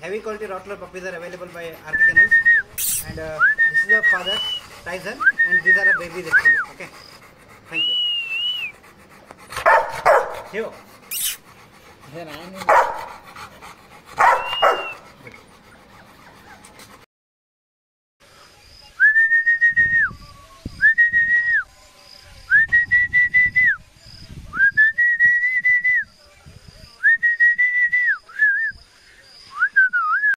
heavy quality Rottweiler puppies are available by RK Kennels. And uh, this is the father, Tyson, and these are the babies actually. Okay. Thank you. Here. Then I need